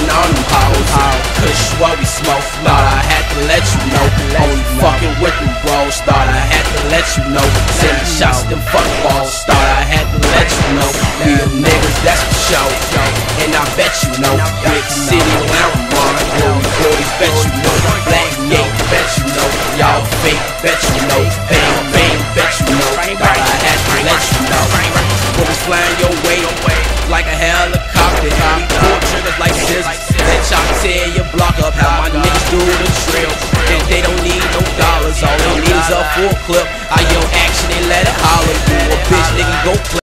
hitting on them hoes. Kush what we smoke, thought I had to let you know. Only fucking with them bros. thought I had to let you know. Sending shots, them fuck balls, thought I had to let you know. Real niggas, that's for sure. And I bet you know. Big city where I'm glory, glory, bet you know. Black gate, bet you know. Y'all fake, bet you know. Bang, bang, bet you know. Thought I had to let you know. What was flying your way? shots tear your block up. How my niggas do the drill. And they don't need no dollars. All they need is a full clip. I yell action and let it holler.